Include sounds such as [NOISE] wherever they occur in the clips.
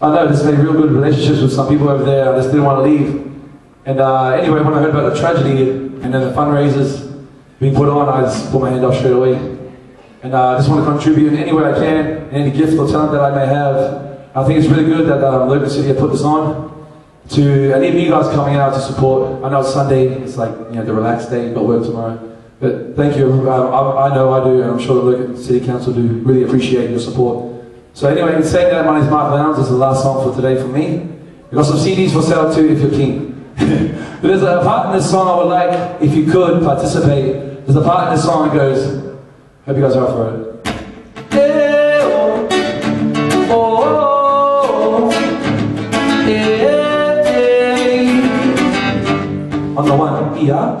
I know just made real good relationships with some people over there. I just didn't want to leave. And uh, anyway, when I heard about the tragedy and then the fundraisers being put on, I just put my hand up straight away. And uh, I just want to contribute in any way I can, in any gift or talent that I may have. I think it's really good that um, Logan City have put this on. To and even you guys coming out to support. I know it's Sunday, it's like you know the relaxed day, got work tomorrow. But thank you. I, I, I know I do, and I'm sure the Logan City Council do really appreciate your support. So anyway, in saying that, my name is Mark Lowndes. This is the last song for today for me. We've got some CDs for sale too, if you're keen. but [LAUGHS] there's a part in this song I would like, if you could, participate. There's a part in this song that goes, hope you guys are up for it. Oh, oh. On the one, yeah.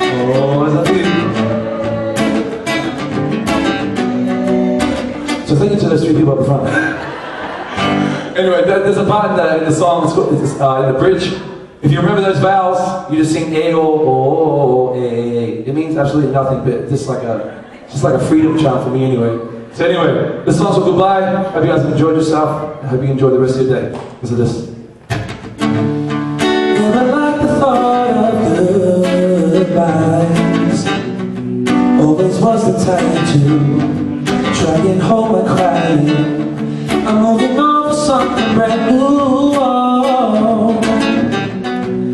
Oh, So thank you to those three people up front. anyway, there's a part in the, in the song, uh, in the bridge. If you remember those vowels, you just sing A O O A A. It means absolutely nothing, but just like a just like a freedom chant for me anyway. So anyway, this song's for goodbye. Hope you guys enjoyed yourself. I hope you enjoy the rest of your day. Listen to this. Like goodbyes. Always was the time to try and hold crying. I'm moving on for something brand new.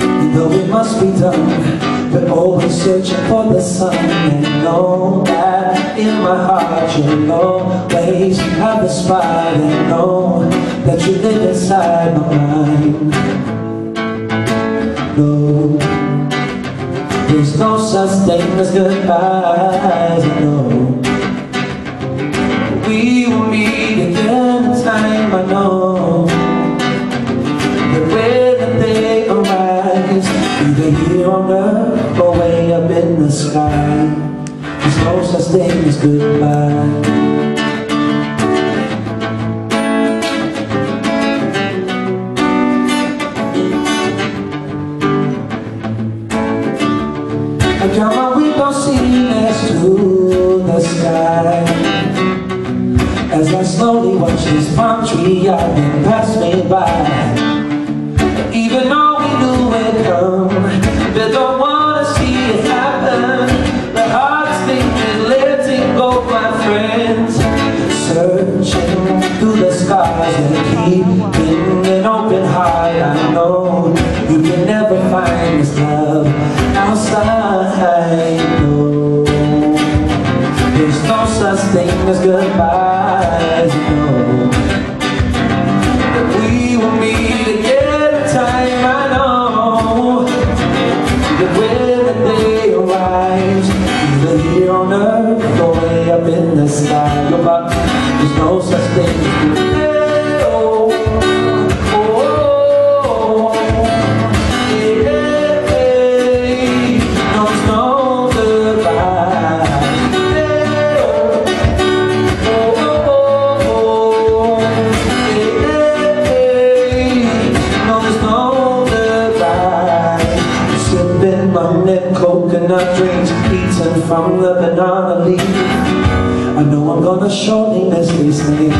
And though it must be done, but always searching for the sun. And know that in my heart you'll always have the spot. And know that you live inside my mind. No, there's no such thing as goodbyes, no such thing as goodbye I got my window next to the sky. As I slowly watch this palm tree island pass me by stars and keeping an open heart I know you can never find this love outside no. There's no such thing as goodbyes, no we will meet again I know That when the day arrives Either here on earth or way up in the sky there's no such thing coconut drinks, eating from the banana leaf. I know I'm gonna surely miss these things.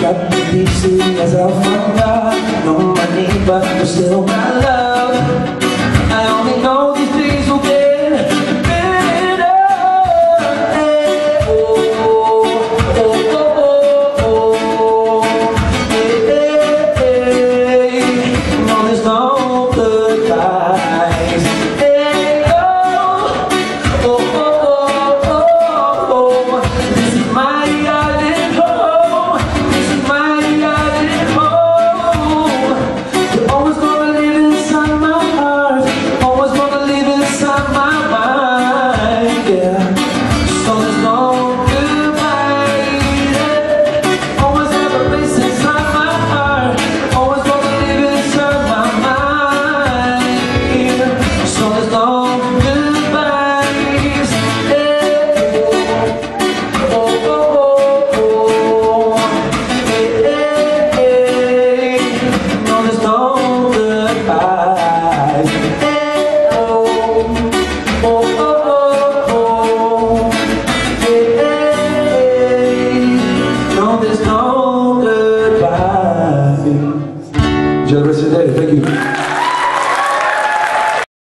Got the deep sea as our father No money but you're still my love I only know